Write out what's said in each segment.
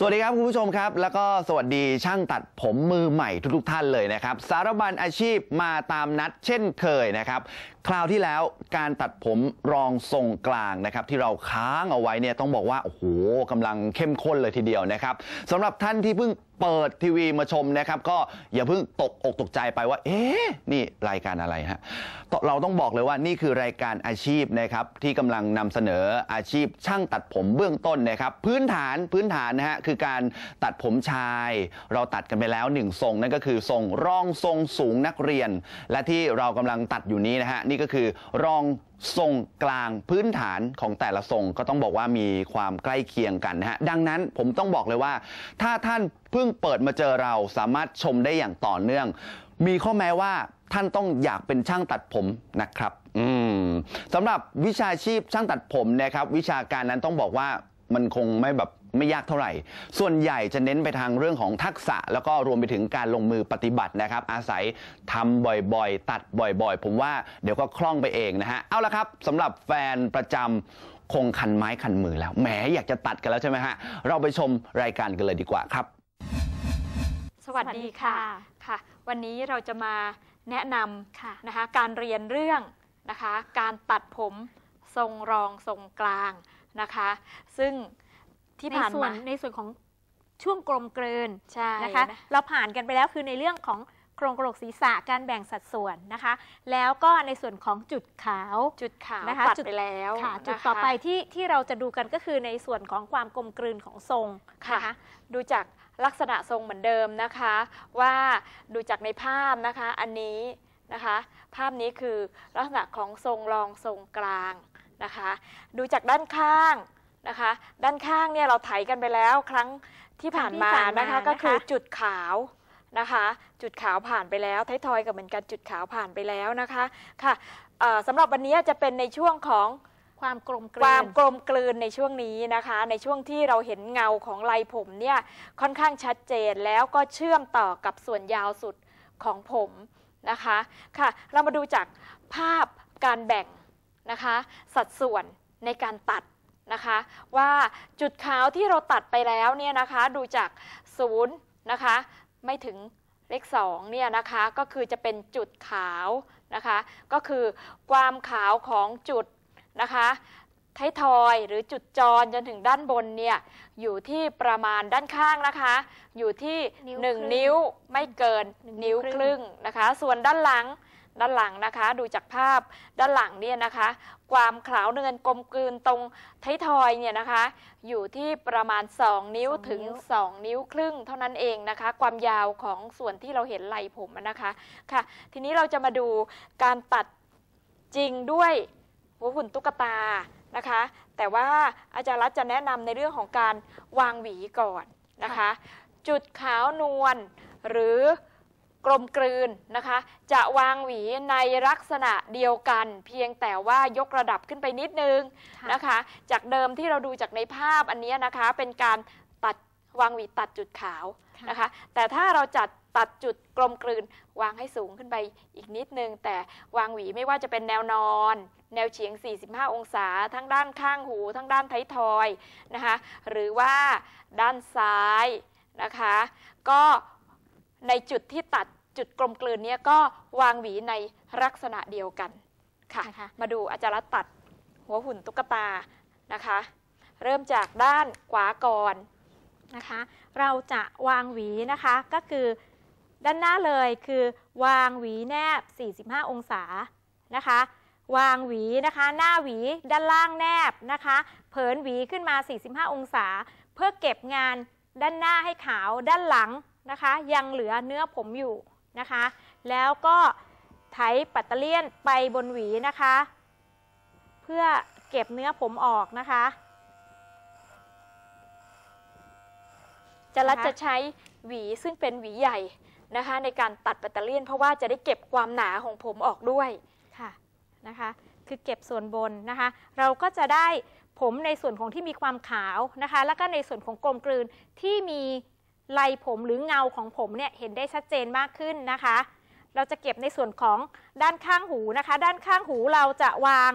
สวัสดีครับคุณผู้ชมครับ แล้วก็สวัสดีช่างตัดผมมือใหม่ทุกๆท่านเลยนะครับ สารบัญอาชีพมาตามนัดเช่นเคยนะครับ คราวที่แล้วการตัดผมรองทรงกลางนะครับที่เราค้างเอาไว้เนี่ยต้องบอกว่าโอ้โหกำลังเข้มข้นเลยทีเดียวนะครับสำหรับท่านที่เพิ่งเปิดทีวีมาชมนะครับก็อย่าเพิ่งตกอกตกใจไปว่า เอ๊ะนี่รายการอะไรฮะเราต้องบอกเลยว่านี่คือรายการอาชีพนะครับที่กำลังนำเสนออาชีพช่างตัดผมเบื้องต้นนะครับ พื้นฐานพื้นฐานนะฮะคือการตัดผมชาย เราตัดกันไปแล้วหนึ่งทรงนั่นก็คือทรงรองทรงสูงนักเรียน และที่เรากำลังตัดอยู่นี้นะฮะนี่ก็คือ รองทรงกลางพื้นฐานของแต่ละทรงก็ต้องบอกว่ามีความใกล้เคียงกันนะฮะดังนั้นผมต้องบอกเลยว่า ถ้าท่านเพิ่งเปิดมาเจอเราสามารถชมได้อย่างต่อเนื่อง มีข้อแม้ว่าท่านต้องอยากเป็นช่างตัดผมนะครับอืมสำหรับวิชาชีพช่างตัดผมนะครับ วิชาการนั้นต้องบอกว่ามันคงไม่แบบ ไม่ยากเท่าไหร่ ส่วนใหญ่จะเน้นไปทางเรื่องของทักษะ แล้วก็รวมไปถึงการลงมือปฏิบัตินะครับ อาศัยทำบ่อยๆ ตัดบ่อยๆ ผมว่าเดี๋ยวก็คล่องไปเองนะฮะ เอาละครับสำหรับแฟนประจำคงคันไม้คันมือแล้ว แหมอยากจะตัดกันแล้วใช่ไหมฮะ เราไปชมรายการกันเลยดีกว่าครับ สวัสดีค่ะสวัสดีค่ะค่ะ วันนี้เราจะมาแนะนค่ะำนะคะการเรียนเรื่องนะคะ การตัดผมทรงรองทรงกลางนะคะ ซึ่ง ที่ในผ่านส่วมานในส่วนของช่วงกลมกลืนใช่นะคะเราผ่านกันไปแล้วคือในเรื่องของโครงกระโหลกศีรษะการแบ่งสัดส่วนนะคะ แล้วก็ในส่วนของจุดขาวจุดขาวนะคะตัดจุดไปแล้วค่ะจุดนะคะต่อไปที่ที่เราจะดูกันก็คือในส่วนของความกลมกลืนของทรงค่ะนะคะดูจากลักษณะทรงเหมือนเดิมนะคะ ว่าดูจากในภาพนะคะอันนี้นะคะ ภาพนี้คือลักษณะของทรงรองทรงกลางนะคะ ดูจากด้านข้าง นะคะ ด้านข้างเนี่ยเราไถกันไปแล้วครั้งที่ผ่านมาครั้งที่ผ่านมานะคะนะคะ ก็คือจุดขาวนะคะ จุดขาวผ่านไปแล้วท้ายทอยกับเหมือนกันจุดขาวผ่านไปแล้วนะคะค่ะเอ่อสำหรับวันนี้จะเป็นในช่วงของความกลมกคลืวามนกลมกลืนในช่วงนี้นะคะ ในช่วงที่เราเห็นเงาของลายผมเนี่ยค่อนข้างชัดเจนแล้วก็เชื่อมต่อกับส่วนยาวสุดของผมนะคะค่ะเรามาดูจากภาพการแบ่งนะคะ สัดส่วนในการตัด นะคะว่าจุดขาวที่เราตัดไปแล้วเนี่ยนะคะดูจากศูนย์นะคะไม่ถึงเลข2เนี่ยนะคะก็คือจะเป็นจุดขาวนะคะก็คือความขาวของจุดนะคะท้ายทอยหรือจุดจรจนถึงด้านบนเนี่ยอยู่ที่ประมาณด้านข้างนะคะ อยู่ที่นิ้ว1ครึ่งนิ้วไม่เกินนิ้วครึ่งนะคะ ส่วนด้านหลัง ด้านหลังนะคะ ดูจากภาพด้านหลังเนี่ยนะคะ ความขาวเนินกลมกลืนตรงท้ายทอยเนี่ยนะคะ อยู่ที่ประมาณ 2 นิ้วถึง 2 นิ้วครึ่งเท่านั้นเองนะคะ ความยาวของส่วนที่เราเห็นไหล่ผมอะนะคะค่ะ ทีนี้เราจะมาดูการตัดจริงด้วยหัวหุ่นตุ๊กตานะคะ แต่ว่าอาจารย์รัตน์จะแนะนำในเรื่องของการวางหวีก่อนนะคะ จุดขาวนวลหรือ กลมกลืนนะคะ จะวางหวีในลักษณะเดียวกัน เพียงแต่ว่ายกระดับขึ้นไปนิดนึงค่ะนะคะ จากเดิมที่เราดูจากในภาพอันเนี้ยนะคะ เป็นการตัดวางหวีตัดจุดขาวค่ะนะคะ แต่ถ้าเราจัดตัดจุดกลมกลืน วางให้สูงขึ้นไปอีกนิดนึง แต่วางหวีไม่ว่าจะเป็นแนวนอน แนวเฉียง 45 องศา ทั้งด้านข้างหู ทั้งด้านท้ายทอยนะคะ หรือว่าด้านซ้ายนะคะ ก็ ในจุดที่ตัดจุดกลมกลืนเนี้ยก็วางหวีในลักษณะเดียวกันค่ะนะคะมาดูอาจารย์ตัดหัวหุ่นตุ๊กตานะคะ เริ่มจากด้านขวาก่อนนะคะ เราจะวางหวีนะคะก็คือด้านหน้าเลยคือ วางหวีแนบ 45 องศานะคะ วางหวีนะคะ หน้าหวีด้านล่างแนบนะคะ เผินหวีขึ้นมา 45 องศา เพื่อเก็บงานด้านหน้าให้ขาวด้านหลัง นะคะ ยังเหลือเนื้อผมอยู่นะคะ แล้วก็ไถปัตเตอร์เลียนไปบนหวีนะคะ เพื่อเก็บเนื้อผมออกนะคะจะรัดนะคะจะใช้หวีซึ่งเป็นหวีใหญ่นะคะ ในการตัดแบตเตอรี่ยน เพราะว่าจะได้เก็บความหนาของผมออกด้วยค่ะนะคะ คือเก็บส่วนบนนะคะ เราก็จะได้ผมในส่วนของที่มีความขาวนะคะ แล้วก็ในส่วนของกลมกลืนที่มี ลายผมหรือเงาของผมเนี่ยเห็นได้ชัดเจนมากขึ้นนะคะ เราจะเก็บในส่วนของด้านข้างหูนะคะ ด้านข้างหูเราจะวาง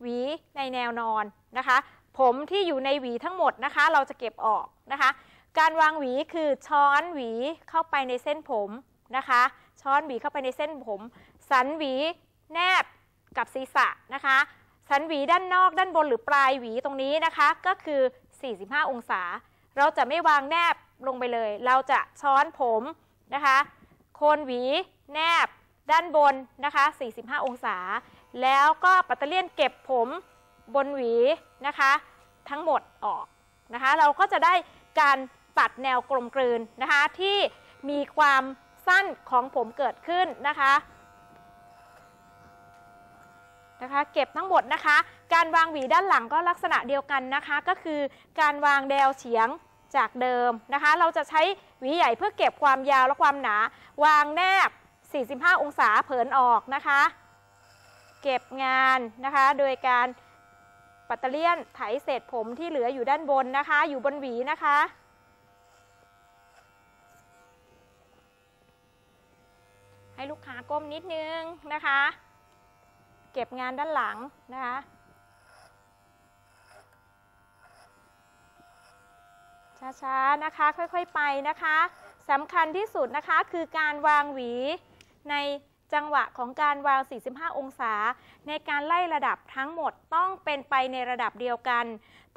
หวีในแนวนอนนะคะ ผมที่อยู่ในหวีทั้งหมดนะคะ เราจะเก็บออกนะคะ การวางหวีคือช้อนหวีเข้าไปในเส้นผมนะคะ ช้อนหวีเข้าไปในเส้นผม สันหวีแนบกับศีรษะนะคะ สันหวีด้านนอกด้านบนหรือปลายหวีตรงนี้นะคะ ก็คือ 45 องศา เราจะไม่วางแนบ ลงไปเลย เราจะช้อนผมนะคะ โคนหวีแนบด้านบนนะคะ 45 องศา แล้วก็ปัตเตอร์เลียนเก็บผมบนหวีนะคะ ทั้งหมดออกนะคะ เราก็จะได้การตัดแนวกลมกลืนนะคะ ที่มีความสั้นของผมเกิดขึ้นนะคะนะคะ เก็บทั้งหมดนะคะ การวางหวีด้านหลังก็ลักษณะเดียวกันนะคะ ก็คือการวางแนวเฉียง จากเดิมนะคะ เราจะใช้หวีใหญ่เพื่อเก็บความยาวและความหนา วางแนบ 45 องศาเผินออกนะคะ เก็บงานนะคะ โดยการปัตเตเลียนไถเศษผมที่เหลืออยู่ด้านบนนะคะ อยู่บนหวีนะคะให้ลูกค้าก้มนิดนึงนะคะ เก็บงานด้านหลังนะคะ ช้าๆนะคะ ค่อยๆไปนะคะสำคัญที่สุดนะคะคือการวางหวีในจังหวะของการวาง 45 องศา ในการไล่ระดับทั้งหมดต้องเป็นไปในระดับเดียวกัน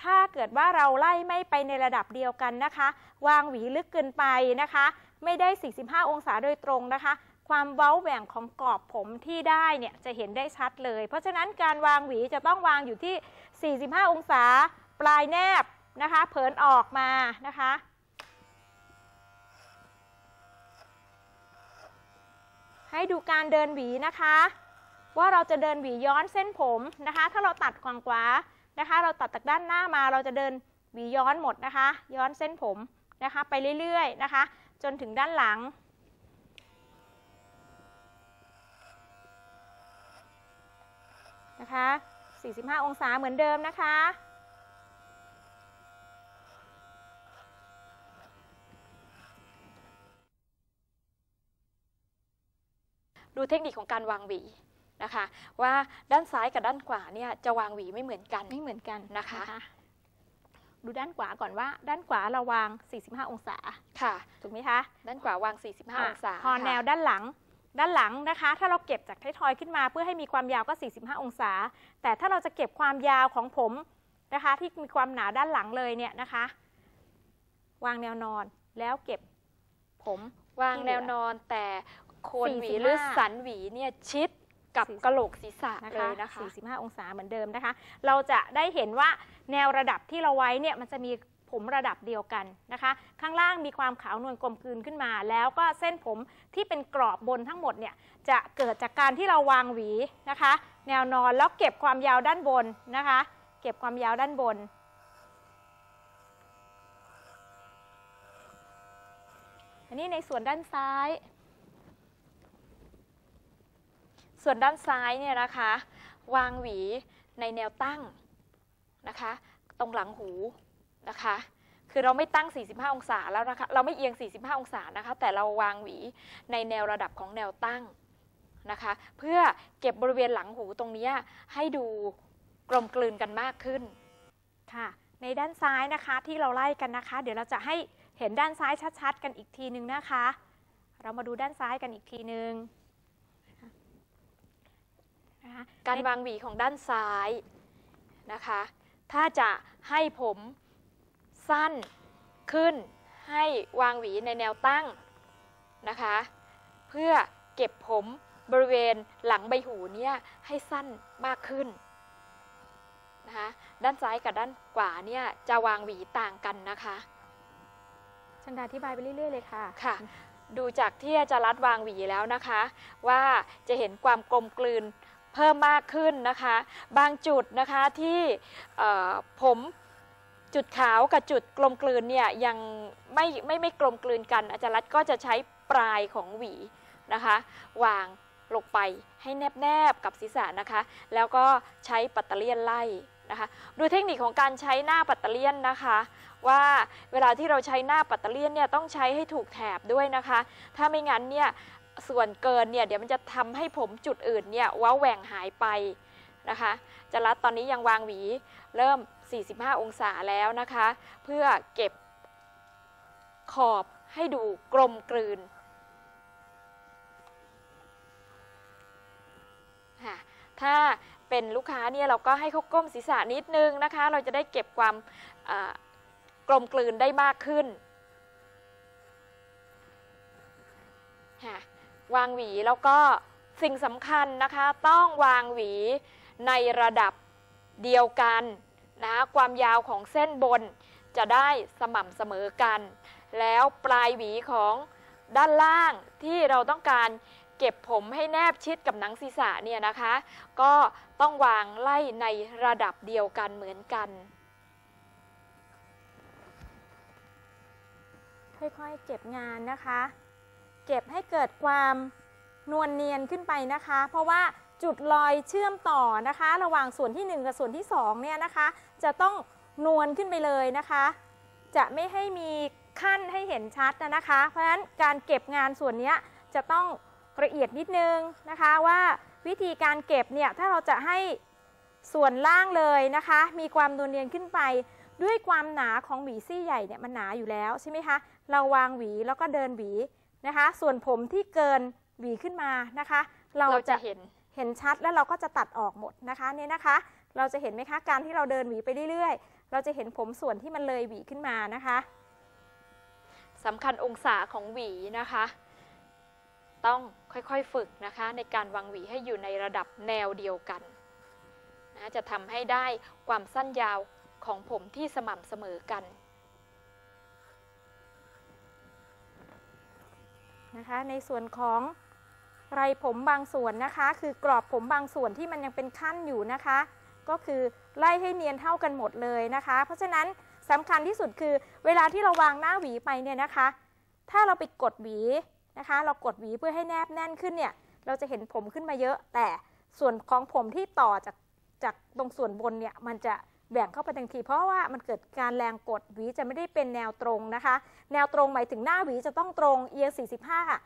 ถ้าเกิดว่าเราไล่ไม่ไปในระดับเดียวกันนะคะ วางหวีลึกเกินไปนะคะ ไม่ได้ 45 องศาโดยตรงนะคะ ความเว้าแหว่งของกรอบผมที่ได้เนี่ยจะเห็นได้ชัดเลย เพราะฉะนั้นการวางหวีจะต้องวางอยู่ที่ 45 องศา ปลายแนบ นะคะเผินออกมานะคะให้ดูการเดินหวีนะคะ ว่าเราจะเดินหวีย้อนเส้นผมนะคะ ถ้าเราตัดขวางขวานะคะ เราตัดจากด้านหน้ามาเราจะเดินหวีย้อนหมดนะคะ ย้อนเส้นผมนะคะ ไปเรื่อยๆนะคะ จนถึงด้านหลัง นะคะ 45 องศาเหมือนเดิมนะคะ ดูเทคนิคของการวางหวีนะคะ ว่าด้านซ้ายกับด้านขวาเนี่ยจะวางหวีไม่เหมือนกันไม่เหมือนกันนะคะดูด้านขวาก่อนว่า ด้านขวาเราวาง 45 องศาค่ะ ถูกไหมคะด้านขวาวาง 45 องศาพอแนวค่ะด้านหลังด้านหลังนะคะ ถ้าเราเก็บจากท้ายทอยขึ้นมา เพื่อให้มีความยาวก็ 45 องศา แต่ถ้าเราจะเก็บความยาวของผมนะคะ ที่มีความหนาด้านหลังเลยเนี่ยนะคะ วางแนวนอนแล้วเก็บผมวางแนวนอนแต่ โคนหวีหรือ45สันหวีเนี่ยชิดกับ40กระโหลกศีรษะนะเลคะยนะคะ45 องศาเหมือนเดิมนะคะ เราจะได้เห็นว่าแนวระดับที่เราไว้เนี่ยมันจะมีผมระดับเดียวกันนะคะ ข้างล่างมีความขาวนวลกลมกลืนขึ้นมา แล้วก็เส้นผมที่เป็นกรอบบนทั้งหมดเนี่ยจะเกิดจากการที่เราวางหวีนะคะ แนวนอนแล้วเก็บความยาวด้านบนนะคะ เก็บความยาวด้านบน อันนี้ในส่วนด้านซ้าย ส่วนด้านซ้ายเนี่ยนะคะ วางหวีในแนวตั้งนะคะ ตรงหลังหูนะคะ คือเราไม่ตั้ง 45 องศาแล้วนะคะ เราไม่เอียง 45 องศานะคะ แต่เราวางหวีในแนวระดับของแนวตั้งนะคะ เพื่อเก็บบริเวณหลังหูตรงนี้ให้ดูกลมกลืนกันมากขึ้นค่ะ ในด้านซ้ายนะคะที่เราไล่กันนะคะ เดี๋ยวเราจะให้เห็นด้านซ้ายชัดๆ กันอีกทีนึงนะคะ เรามาดูด้านซ้ายกันอีกทีนึง นะคะการวางหวีของด้านซ้ายนะคะ ถ้าจะให้ผมสั้นขึ้นให้วางหวีในแนวตั้งนะคะ เพื่อเก็บผมบริเวณหลังใบหูเนี่ยให้สั้นมากขึ้นนะคะด้านซ้ายกับด้านขวาเนี่ยจะวางหวีต่างกันนะคะชันดาอธิบายไปเรื่อยๆเลยค่ะค่ะ ดูจากที่อาจารย์รัดวางหวีแล้วนะคะ ว่าจะเห็นความกลมกลืน เพิ่มมากขึ้นนะคะ บางจุดนะคะที่ผมจุดขาวกับจุดกลมกลืนเนี่ยยังไม่ไม่ไม่กลมกลืนกัน อาจารย์รัดก็จะใช้ปลายของหวีนะคะวางลงไปให้แนบแนบกับศีรษะนะคะ แล้วก็ใช้ปัตเตอร์เลียนไล่นะคะดูเทคนิคของการใช้หน้าปัตเตอร์เลียนนะคะ ว่าเวลาที่เราใช้หน้าปัตเตอร์เลียนเนี่ยต้องใช้ให้ถูกแถบด้วยนะคะ ถ้าไม่งั้นเนี่ย ส่วนเกินเนี่ยเดี๋ยวมันจะทำให้ผมจุดอื่นเนี่ยเว้าแหว่งหายไปนะคะอาจารย์รัตน์ตอนนี้ยังวางหวีเริ่ม 45 องศาแล้วนะคะ เพื่อเก็บขอบให้ดูกลมกลืนค่ะถ้าเป็นลูกค้าเนี่ยเราก็ให้เขาก้มศีรษะนิดนึงนะคะ เราจะได้เก็บความกลมกลืนได้มากขึ้นค่ะ วางหวีแล้วก็สิ่งสำคัญนะคะต้องวางหวีในระดับเดียวกันนะคะความยาวของเส้นบนจะได้สม่ำเสมอกัน แล้วปลายหวีของด้านล่างที่เราต้องการเก็บผมให้แนบชิดกับหนังศีรษะเนี่ยนะคะ ก็ต้องวางไล่ในระดับเดียวกันเหมือนกัน ค่อยๆเก็บงานนะคะ เก็บให้เกิดความนวลเนียนขึ้นไปนะคะ เพราะว่าจุดรอยเชื่อมต่อนะคะ ระหว่างส่วนที่ 1 กับส่วนที่ 2 เนี่ยนะคะ จะต้องนวลขึ้นไปเลยนะคะ จะไม่ให้มีขั้นให้เห็นชัดนะคะ เพราะฉะนั้นการเก็บงานส่วนนี้จะต้องละเอียดนิดนึงนะคะว่าวิธีการเก็บเนี่ยถ้าเราจะให้ส่วนล่างเลยนะคะ มีความนวลเนียนขึ้นไป ด้วยความหนาของหวีซี่ใหญ่เนี่ยมันหนาอยู่แล้วใช่ไหมคะเราวางหวีแล้วก็เดินหวี นะคะ ส่วนผมที่เกินหวีขึ้นมานะคะ เราเราจะจะเห็นเห็นชัดแล้วเราก็จะตัดออกหมดนะคะเนี่ยนะคะ เราจะเห็นไหมคะการที่เราเดินหวีไปเรื่อยๆ เราจะเห็นผมส่วนที่มันเลยหวีขึ้นมานะคะสำคัญองศาของหวีนะคะ ต้องค่อยๆฝึกนะคะ ในการวางหวีให้อยู่ในระดับแนวเดียวกันนะจะทำให้ได้ความสั้นยาวของผมที่สม่ำเสมอกัน นะคะ ในส่วนของไรผมบางส่วนนะคะ คือกรอบผมบางส่วนที่มันยังเป็นขั้นอยู่นะคะ ก็คือไล่ให้เนียนเท่ากันหมดเลยนะคะ เพราะฉะนั้นสำคัญที่สุดคือเวลาที่เราวางหน้าหวีไปเนี่ยนะคะ ถ้าเราไปกดหวีนะคะ เรากดหวีเพื่อให้แนบแน่นขึ้นเนี่ย เราจะเห็นผมขึ้นมาเยอะ แต่ส่วนของผมที่ต่อจากจากตรงส่วนบนเนี่ยมันจะ แบ่งเข้าไปทันที เพราะว่ามันเกิดการแรงกดหวีจะไม่ได้เป็นแนวตรงนะคะ แนวตรงหมายถึงหน้าหวีจะต้องตรงเอียง 45ค่ะ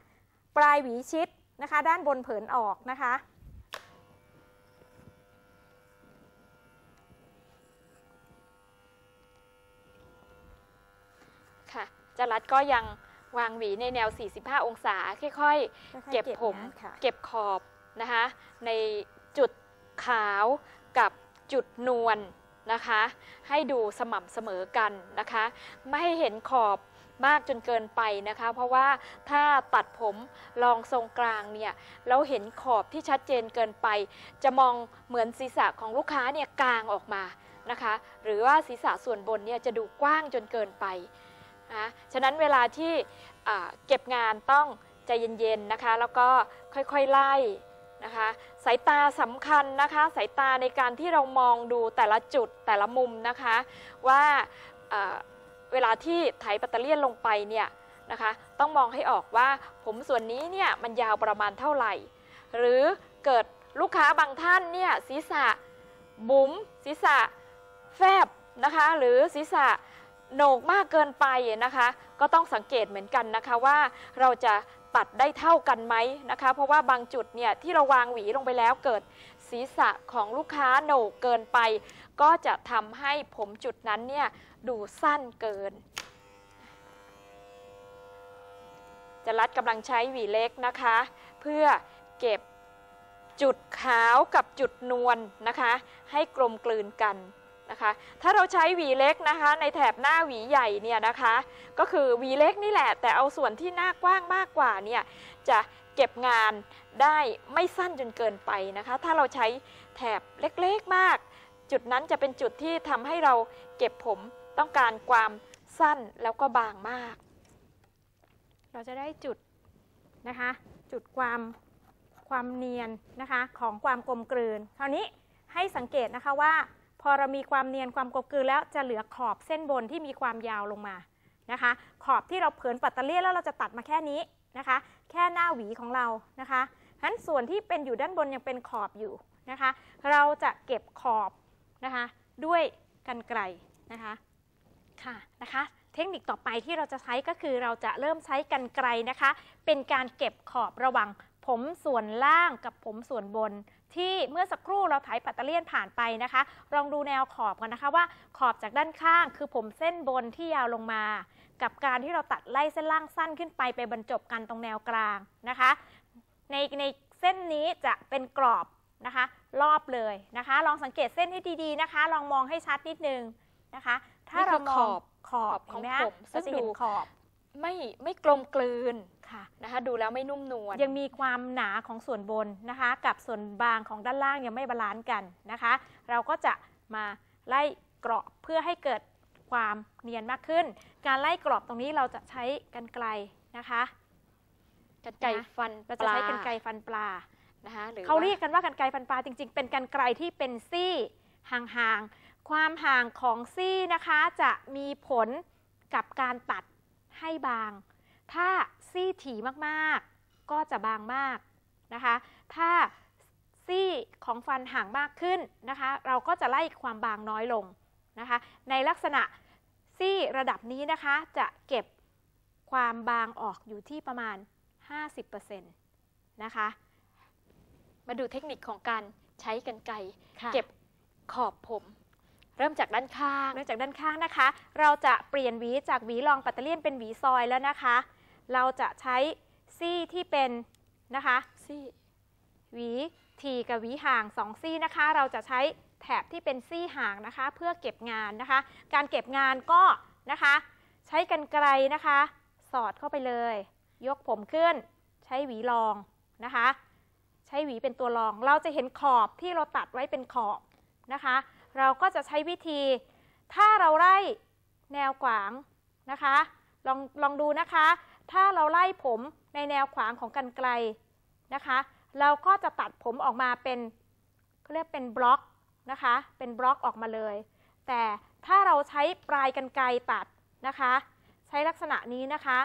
ปลายหวีชิดนะคะ ด้านบนเผินออกนะคะค่ะจรัดก็ยังวางหวีในแนว 45 องศา ค่อยๆ เก็บผมงานค่ะเก็บขอบนะคะ ในจุดขาวกับจุดนวล นะคะ ให้ดูสม่ำเสมอกันนะคะ ไม่ให้เห็นขอบมากจนเกินไปนะคะ เพราะว่าถ้าตัดผมลองทรงกลางเนี่ยเราเห็นขอบที่ชัดเจนเกินไป จะมองเหมือนศีรษะของลูกค้าเนี่ยกลางออกมานะคะ หรือว่าศีรษะส่วนบนเนี่ยจะดูกว้างจนเกินไปนะฉะนั้นเวลาที่เก็บงานต้องใจเย็นๆนะคะ แล้วก็ค่อยๆไล่ นะคะสายตาสำคัญนะคะสายตาในการที่เรามองดูแต่ละจุดแต่ละมุมนะคะว่าอ่าเวลาที่ไถปัตเตอร์เลียนลงไปเนี่ยนะคะต้องมองให้ออกว่าผมส่วนนี้เนี่ยมันยาวประมาณเท่าไหร่ หรือเกิดลูกค้าบางท่านเนี่ยศีรษะบุ๋มศีรษะแฟบนะคะหรือศีรษะโหนกมากเกินไปนะคะ ก็ต้องสังเกตเหมือนกันนะคะว่าเราจะ ตัดได้เท่ากันไหมนะคะ เพราะว่าบางจุดเนี่ยที่เราวางหวีลงไปแล้วเกิดศีรษะของลูกค้าโหนกเกินไป ก็จะทำให้ผมจุดนั้นเนี่ยดูสั้นเกิน จะรัดกำลังใช้หวีเล็กนะคะ เพื่อเก็บจุดขาวกับจุดนวลนะคะ ให้กลมกลืนกัน นะคะ ถ้าเราใช้หวีเล็กนะคะ ในแถบหน้าหวีใหญ่เนี่ยนะคะ ก็คือหวีเล็กนี่แหละ แต่เอาส่วนที่หน้ากว้างมากกว่าเนี่ยจะเก็บงานได้ไม่สั้นจนเกินไปนะคะ ถ้าเราใช้แถบเล็กๆมาก จุดนั้นจะเป็นจุดที่ทำให้เราเก็บผมต้องการความสั้นแล้วก็บางมาก เราจะได้จุดนะคะ จุดความความเนียนนะคะของความกลมกลืน คราวนี้ให้สังเกตนะคะว่า พอเรามีความเนียนความกลมกลืนแล้วจะเหลือขอบเส้นบนที่มีความยาวลงมานะคะ ขอบที่เราเผินปัตเตอร์เลียแล้วเราจะตัดมาแค่นี้นะคะ แค่หน้าหวีของเรานะคะฉะนั้นส่วนที่เป็นอยู่ด้านบนยังเป็นขอบอยู่นะคะ เราจะเก็บขอบนะคะ ด้วยกันไกรนะคะค่ะนะคะเทคนิคต่อไปที่เราจะใช้ก็คือเราจะเริ่มใช้กันไกรนะคะ เป็นการเก็บขอบระหว่าง ผมส่วนล่างกับผมส่วนบน ที่เมื่อสักครู่เราไถปัตเตอร์เลียนผ่านไปนะคะ ลองดูแนวขอบกันนะคะว่าขอบจากด้านข้าง คือผมเส้นบนที่ยาวลงมา กับการที่เราตัดไล่เส้นล่างสั้นขึ้นไปไปบรรจบกันตรงแนวกลางนะคะ ในในเส้นนี้จะเป็นกรอบนะคะ รอบเลยนะคะ ลองสังเกตเส้นให้ดีๆนะคะ ลองมองให้ชัดนิดนึงนะคะ ถ้านี่คือเรามองขอบขอบขอบเห็นไหมคะของผมซึ่งเราจะเห็นดูขอบไม่ไม่กลมกลืน ค่ะนะคะดูแล้วไม่นุ่มนวลยังมีความหนาของส่วนบนนะคะ กับส่วนบางของด้านล่างยังไม่ balance กันนะคะ เราก็จะมาไล่กรอบเพื่อให้เกิดความเนียนมากขึ้น การไล่กรอบตรงนี้เราจะใช้กรรไกรนะคะกรรไกรฟันเราจะใช้กรรไกรฟันปลานะคะหรือเขาว่าเรียกกันว่ากรรไกรฟันปลาจริง ๆ เป็นกรรไกรที่เป็นซี่ห่างๆความห่างของซี่นะคะจะมีผลกับการตัดให้บาง ถ้าซี่ถี่มากๆ ก็จะบางมากนะคะ ถ้าซี่ของฟันห่างมากขึ้นนะคะ เราก็จะไล่ความบางน้อยลงนะคะ ในลักษณะซี่ระดับนี้นะคะจะเก็บความบางออกอยู่ที่ประมาณ 50%นะคะ มาดูเทคนิคของการใช้กันไก่ค่ะเก็บขอบผม เริ่มจากด้านข้าง เริ่มจากด้านข้างนะคะ เราจะเปลี่ยนหวีจากหวีรองปัตเตอร์เลียนเป็นหวีซอยแล้วนะคะ เราจะใช้ซี่ที่เป็นนะคะซี่หวีทีกับหวีห่างสองซี่นะคะ เราจะใช้แถบที่เป็นซี่ห่างนะคะ เพื่อเก็บงานนะคะ การเก็บงานก็นะคะ ใช้กันไกลนะคะ สอดเข้าไปเลย ยกผมขึ้น ใช้หวีรองนะคะ ใช้หวีเป็นตัวรอง เราจะเห็นขอบที่เราตัดไว้เป็นขอบนะคะ เราก็จะใช้วิธี ถ้าเราไล่แนวขวางนะคะ ลองลองดูนะคะ ถ้าเราไล่ผมในแนวขวางของกันไกลนะคะ เราก็จะตัดผมออกมาเป็นเขาเรียกเป็นบล็อกนะคะ เป็นบล็อกออกมาเลย แต่ถ้าเราใช้ปลายกันไกรตัดนะคะ ใช้ลักษณะนี้นะคะ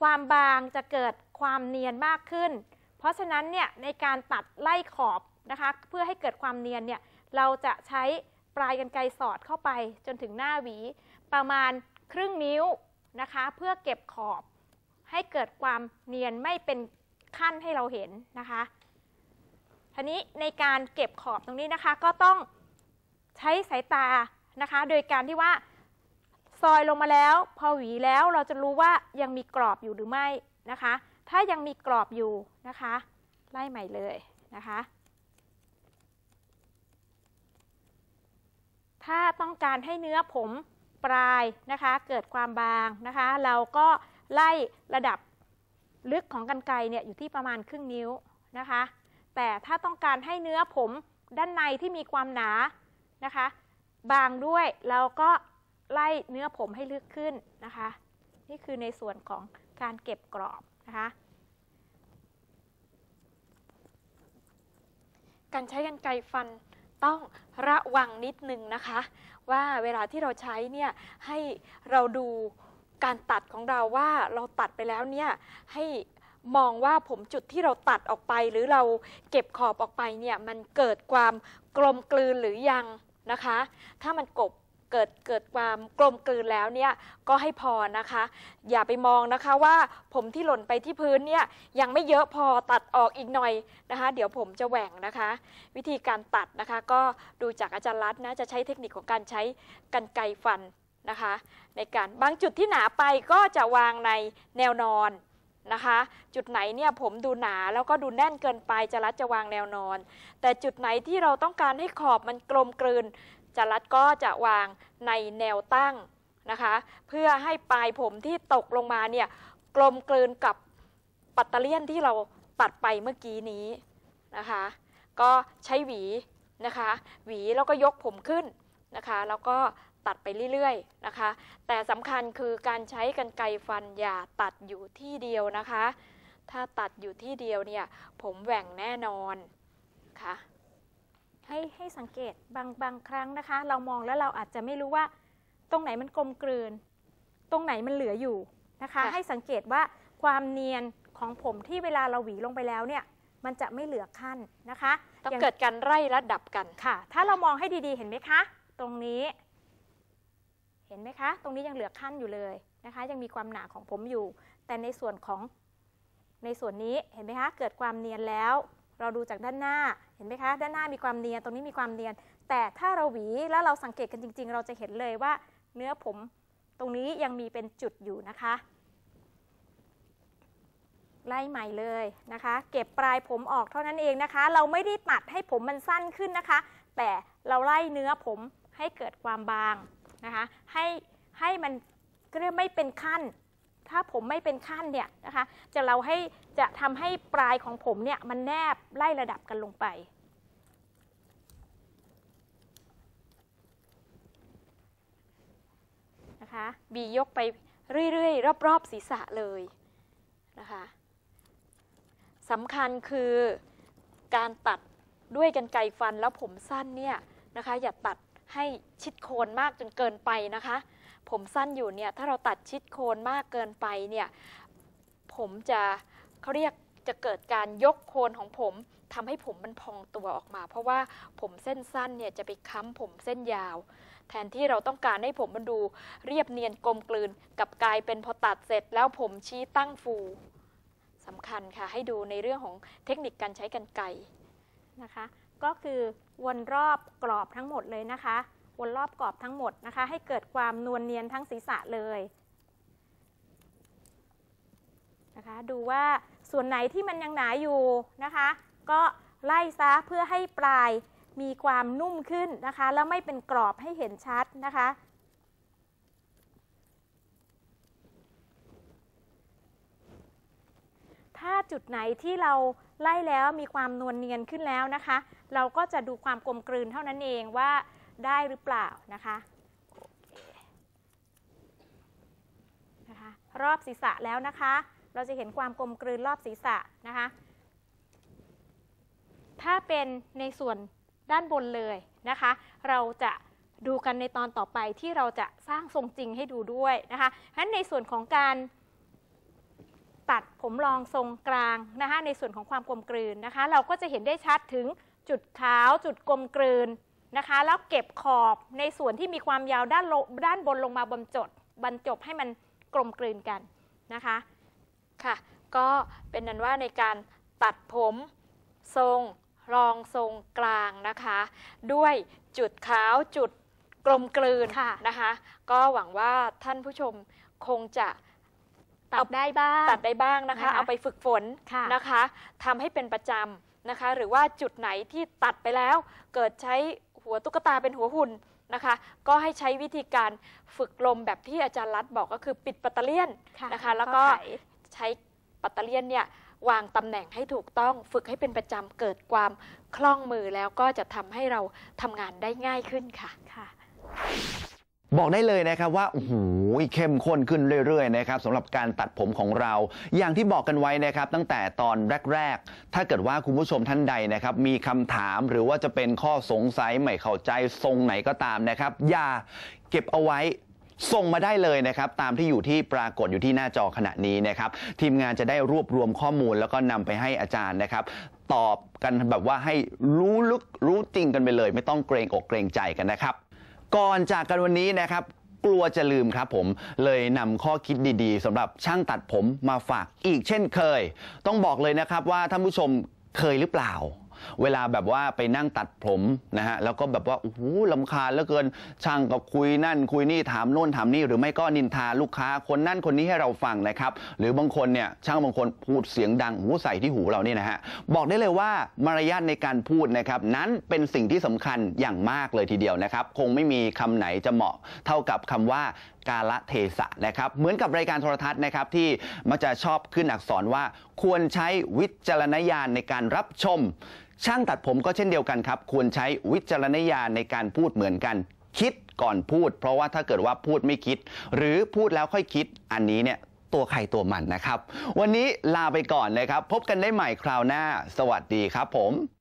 ความบางจะเกิดความเนียนมากขึ้น เพราะฉะนั้นเนี่ยในการตัดไล่ขอบนะคะ เพื่อให้เกิดความเนียนเนี่ยเราจะใช้ปลายกันไกรสอดเข้าไปจนถึงหน้าหวี ประมาณครึ่งนิ้วนะคะ เพื่อเก็บขอบ ให้เกิดความเนียนไม่เป็นขั้นให้เราเห็นนะคะทีนี้ในการเก็บขอบตรงนี้นะคะก็ต้องใช้สายตานะคะ โดยการที่ว่าซอยลงมาแล้ว พอหวีแล้วเราจะรู้ว่ายังมีกรอบอยู่หรือไม่นะคะ ถ้ายังมีกรอบอยู่นะคะ ไล่ใหม่เลยนะคะ ถ้าต้องการให้เนื้อผมปลายนะคะ เกิดความบางนะคะ เราก็ ไล่ระดับลึกของกันไกรเนี่ยอยู่ที่ประมาณครึ่งนิ้วนะคะ แต่ถ้าต้องการให้เนื้อผมด้านในที่มีความหนานะคะ บางด้วยเราก็ไล่เนื้อผมให้ลึกขึ้นนะคะ นี่คือในส่วนของการเก็บกรอบนะคะการใช้กันไกรฟันต้องระวังนิดนึงนะคะ ว่าเวลาที่เราใช้เนี่ยให้เราดู การตัดของเราว่าเราตัดไปแล้วเนี่ยให้มองว่าผมจุดที่เราตัดออกไป หรือเราเก็บขอบออกไปเนี่ยมันเกิดความกลมกลืนหรือยังนะคะ ถ้ามันกบเกิดเกิดความกลมกลืนแล้วเนี่ยก็ให้พอนะคะ อย่าไปมองนะคะว่าผมที่หล่นไปที่พื้นเนี่ยยังไม่เยอะพอตัดออกอีกหน่อยนะคะ เดี๋ยวผมจะแหว่งนะคะ วิธีการตัดนะคะ ก็ดูจากอาจารย์รัตน์นะจะใช้เทคนิคของการใช้กันไกฟัน นะคะในการบางจุดที่หนาไปก็จะวางในแนวนอนนะคะ จุดไหนเนี่ยผมดูหนาแล้วก็ดูแน่นเกินไปจะรัดจะวางแนวนอน แต่จุดไหนที่เราต้องการให้ขอบมันกลมกลืนจะรัดก็จะวางในแนวตั้งนะคะ เพื่อให้ปลายผมที่ตกลงมาเนี่ยกลมกลืนกับปัตเตเลียนที่เราตัดไปเมื่อกี้นี้นะคะ ก็ใช้หวีนะคะ หวีแล้วก็ยกผมขึ้นนะคะ แล้วก็ ตัดไปเรื่อยๆนะคะ แต่สำคัญคือการใช้กรรไกรฟันอย่าตัดอยู่ที่เดียวนะคะ ถ้าตัดอยู่ที่เดียวเนี่ยผมแหว่งแน่นอนค่ะให้ให้สังเกตบางบางครั้งนะคะ เรามองแล้วเราอาจจะไม่รู้ว่า ตรงไหนมันกลมกลืน ตรงไหนมันเหลืออยู่นะคะค่ะให้สังเกตว่าความเนียนของผมที่เวลาเราหวีลงไปแล้วเนี่ยมันจะไม่เหลือขั้นนะคะ ต้องย่าเกิดการไล่ระดับกันค่ะ ถ้าเรามองให้ดีๆ เห็นไหมคะ ตรงนี้ เห็นไหมคะ ตรงนี้ยังเหลือขั้นอยู่เลยนะคะ ยังมีความหนาของผมอยู่ แต่ในส่วนของในส่วนนี้เห็นไหมคะ เกิดความเนียนแล้ว เราดูจากด้านหน้า เห็นไหมคะ ด้านหน้ามีความเนียน ตรงนี้มีความเนียน แต่ถ้าเราหวีแล้วเราสังเกตกันจริง ๆ เราจะเห็นเลยว่าเนื้อผมตรงนี้ยังมีเป็นจุดอยู่นะคะ ไล่ใหม่เลยนะคะ เก็บปลายผมออกเท่านั้นเองนะคะ เราไม่ได้ตัดให้ผมมันสั้นขึ้นนะคะ แต่เราไล่เนื้อผมให้เกิดความบาง นะคะให้ให้มันก็เรียกไม่เป็นขั้น ถ้าผมไม่เป็นขั้นเนี่ยนะคะจะเราให้จะทำให้ปลายของผมเนี่ยมันแนบไล่ระดับกันลงไปนะคะบียกไปเรื่อยๆ รอบๆ ศีรษะเลยนะคะสำคัญคือการตัดด้วยกันไกรฟันแล้วผมสั้นเนี่ยนะคะอย่าตัด ให้ชิดโคนมากจนเกินไปนะคะ ผมสั้นอยู่เนี่ยถ้าเราตัดชิดโคนมากเกินไปเนี่ยผมจะเขาเรียกจะเกิดการยกโคนของผมทำให้ผมมันพองตัวออกมา เพราะว่าผมเส้นสั้นเนี่ยจะไปค้ำผมเส้นยาว แทนที่เราต้องการให้ผมมันดูเรียบเนียนกลมกลืนกับกลายเป็นพอตัดเสร็จแล้วผมชี้ตั้งฟูสำคัญค่ะให้ดูในเรื่องของเทคนิคการใช้กันไกนะคะ ก็คือวนรอบกรอบทั้งหมดเลยนะคะ วนรอบกรอบทั้งหมดนะคะ ให้เกิดความนวลเนียนทั้งศีรษะเลยนะคะ ดูว่าส่วนไหนที่มันยังหนาอยู่นะคะ ก็ไล่ซะเพื่อให้ปลายมีความนุ่มขึ้นนะคะ แล้วไม่เป็นกรอบให้เห็นชัดนะคะ ถ้า จุดไหนที่เราไล่แล้วมีความนวลเนียนขึ้นแล้วนะคะ เราก็จะดูความกลมกลืนเท่านั้นเองว่าได้หรือเปล่านะคะนะคะ รอบศีรษะแล้วนะคะ เราจะเห็นความกลมกลืนรอบศีรษะนะคะ ถ้าเป็นในส่วนด้านบนเลยนะคะ เราจะดูกันในตอนต่อไปที่เราจะสร้างทรงจริงให้ดูด้วยนะคะฉะนั้นในส่วนของการ ตัดผมรองทรงกลางนะคะในส่วนของความกลมกลืนนะคะ เราก็จะเห็นได้ชัดถึงจุดขาวจุดกลมกลืนนะคะ แล้วเก็บขอบในส่วนที่มีความยาวด้านด้านบนลงมาบรรจดบรรจบให้มันกลมกลืนกันนะคะค่ะ ก็เป็นนั้นว่าในการตัดผมทรงรองทรงกลางนะคะ ด้วยจุดขาวจุดกลมกลืนะนะคะ ก็หวังว่าท่านผู้ชมคงจะ ตัดได้บ้าง ตัดได้บ้างนะคะนะคะเอาไปฝึกฝนค่ะนะคะทำให้เป็นประจำนะคะ หรือว่าจุดไหนที่ตัดไปแล้ว เกิดใช้หัวตุ๊กตาเป็นหัวหุ่นนะคะ ก็ให้ใช้วิธีการฝึกลมแบบที่อาจารย์รัตน์บอกก็คือปิดปัตเตอร์เลียนนะคะ แล้วก็ไขใช้ปัตเตอร์เลียนเนี่ยวางตำแหน่งให้ถูกต้องฝึกให้เป็นประจำเกิดความคล่องมือแล้วก็จะทำให้เราทำงานได้ง่ายขึ้นค่ะค่ะ บอกได้เลยนะครับว่าโอ้โหเข้มข้นขึ้นเรื่อยๆนะครับสำหรับการตัดผมของเรา อย่างที่บอกกันไว้นะครับ ตั้งแต่ตอนแรก ๆ ถ้าเกิดว่าคุณผู้ชมท่านใดนะครับ มีคำถามหรือว่าจะเป็นข้อสงสัยไม่เข้าใจทรงไหนก็ตามนะครับ อย่าเก็บเอาไว้ส่งมาได้เลยนะครับ ตามที่อยู่ที่ปรากฏอยู่ที่หน้าจอขณะนี้นะครับ ทีมงานจะได้รวบรวมข้อมูลแล้วก็นำไปให้อาจารย์นะครับ ตอบกันแบบว่าให้รู้ลึกรู้จริงกันไปเลย ไม่ต้องเกรงอกเกรงใจกันนะครับ ก่อนจากกันวันนี้นะครับ กลัวจะลืมครับผมเลยนำข้อคิดดีๆสำหรับช่างตัดผมมาฝากอีกเช่นเคย ต้องบอกเลยนะครับว่าท่านผู้ชมเคยหรือเปล่า เวลาแบบว่าไปนั่งตัดผมนะฮะแล้วก็แบบว่าโอ้โหลำคาญเหลือเกินช่างก็คุยนั่น คุยนี่ถามโน่นถามนี่หรือไม่ก็นินทาลูกค้าคนนั่นคนนี้ให้เราฟังนะครับ หรือบางคนเนี่ยช่างบางคนพูดเสียงดังหูใส่ที่หูเราเนี่ยนะฮะบอกได้เลยว่ามารยาทในการพูดนะครับนั้นเป็นสิ่งที่สำคัญอย่างมากเลยทีเดียวนะครับ คงไม่มีคำไหนจะเหมาะเท่ากับคำว่า กาละเทศะนะครับเหมือนกับรายการโทรทัศน์นะครับที่มักจะชอบขึ้นอักษรว่า ควรใช้วิจารณญาณในการรับชม ช่างตัดผมก็เช่นเดียวกันครับควรใช้วิจารณญาณในการพูดเหมือนกันคิดก่อนพูด เพราะว่าถ้าเกิดว่าพูดไม่คิด หรือพูดแล้วค่อยคิดอันนี้เนี่ยตัวใครตัวมันนะครับ วันนี้ลาไปก่อนนะครับ พบกันได้ใหม่คราวหน้า สวัสดีครับผม